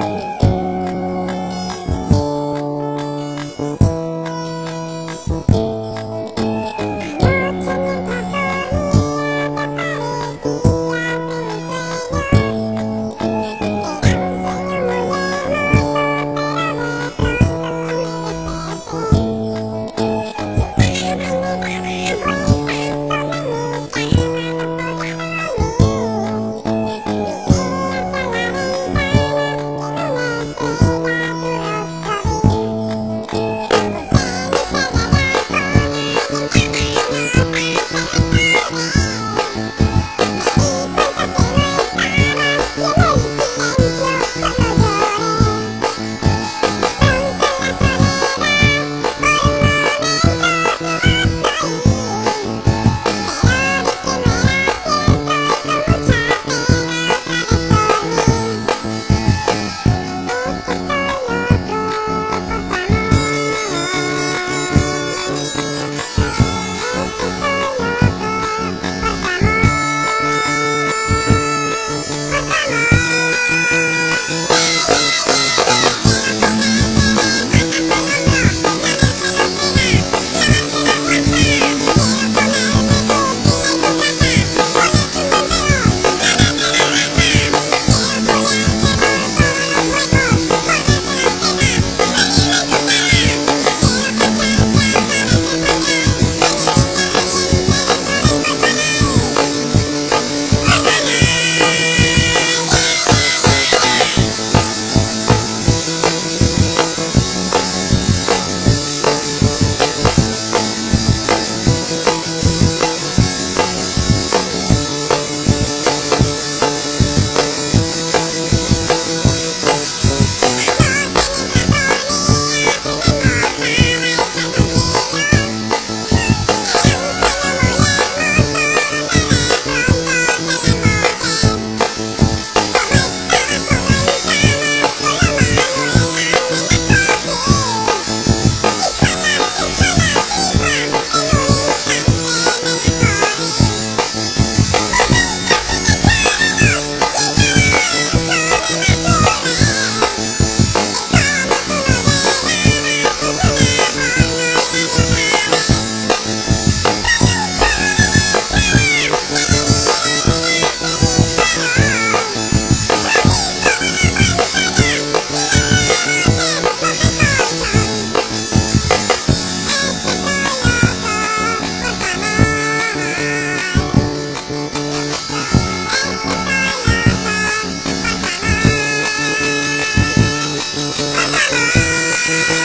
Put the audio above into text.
Oh. Música